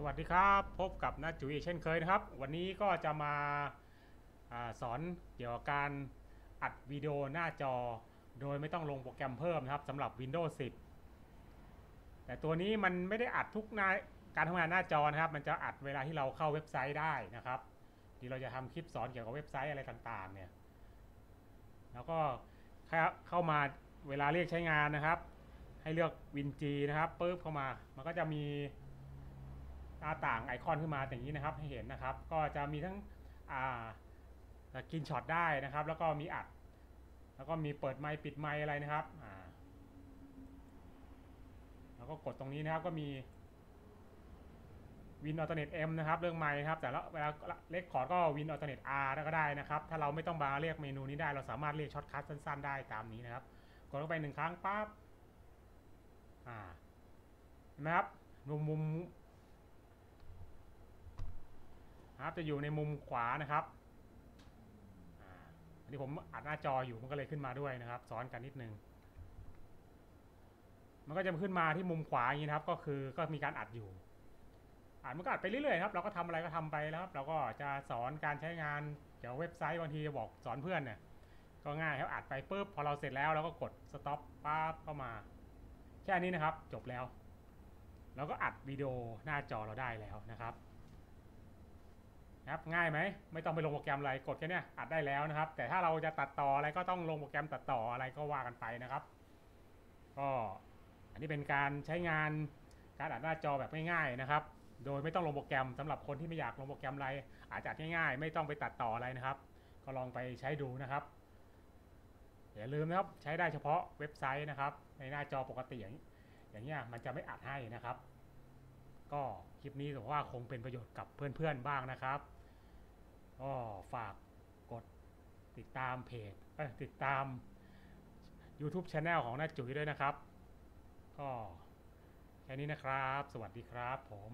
สวัสดีครับพบกับน้าจุ๋ยเช่นเคยนะครับ วันนี้ก็จะมาอาสอนเกี่ยวกับการอัดวิดีโอหน้าจอ โดยไม่ต้องลงโปรแกรมเพิ่มนะครับสำหรับ Windows 10 แต่ตัวนี้มันไม่ได้อัดทุกหน้าการทำงานหน้าจอนะครับ มันจะอัดเวลาที่เราเข้าเว็บไซต์ได้นะครับที่เราจะทำคลิปสอนเกี่ยวกับเว็บไซต์อะไรต่างๆเนี่ยแล้วก็เข้ามาเวลาเรียกใช้งานนะครับ ให้เลือก Win G นะครับปุ๊บเข้ามามันก็จะมี ต่างไอคอนขึ้นมาอย่างนี้นะครับให้เห็นนะครับ ก็จะมีทั้ง screenshot ได้นะครับ แล้วก็มีอัด แล้วก็มีเปิดไมค์ปิดไมค์อะไรนะครับแล้วก็กดตรงนี้นะครับก็มี Win Alternate M นะครับเรื่องไมค์ครับ แต่ละเวลา record ก็ Win Alternate R ก็ได้นะครับ ถ้าเราไม่ต้องมาเรียกเมนูนี้ได้เราสามารถเรียก shortcut สั้น ๆ ได้ตามนี้นะครับ กดเข้าไปหนึ่งครั้งปั๊บอ่าเห็นไหมครับมุมมุม ครับ จะอยู่ในมุมขวานะครับอันนี้ผมอัดหน้าจออยู่มันก็เลยขึ้นมาด้วยนะครับ ซ้อนกันนิดนึง มันก็จะขึ้นมาที่มุมขวาอย่างนี้นะครับ ก็คือก็มีการอัดอยู่อัดมันก็อัดไปเรื่อยๆครับ เราก็ทำอะไรก็ทำไปแล้วครับ เราก็จะสอนการใช้งานเกี่ยวเว็บไซต์บางทีจะบอกสอนเพื่อนเนี่ยก็ง่ายครับอัดไปปุ๊บพอเราเสร็จแล้วเราก็กด stop ปั๊บเข้ามา แค่นี้นะครับ จบแล้ว เราก็อัดวิดีโอหน้าจอเราได้แล้วนะครับ ครับง่ายไหมไม่ต้องไปลงโปรแกรมอะไรกดแค่นี้อัดได้แล้วนะครับ แต่ถ้าเราจะตัดต่ออะไรก็ต้องลงโปรแกรมตัดต่ออะไรก็ว่ากันไปนะครับ ก็อันนี้เป็นการใช้งานการอัดหน้าจอแบบง่ายๆนะครับ โดยไม่ต้องลงโปรแกรมสำหรับคนที่ไม่อยากลงโปรแกรมอะไรอาจจะง่ายๆ ไม่ต้องไปตัดต่ออะไรนะครับ ก็ลองไปใช้ดูนะครับอย่าลืมนะครับใช้ได้เฉพาะเว็บไซต์นะครับ ในหน้าจอปกติอย่างอย่างเงี้ยมันจะไม่อัดให้นะครับ ก็คลิปนี้ถือว่าคงเป็นประโยชน์กับเพื่อนๆบ้างนะครับก็ฝากกดติดตามเพจเติดตาม YouTube Channel ของน้าจุ๋ยด้วยนะครับ ก็แค่นี้นะครับ สวัสดีครับผม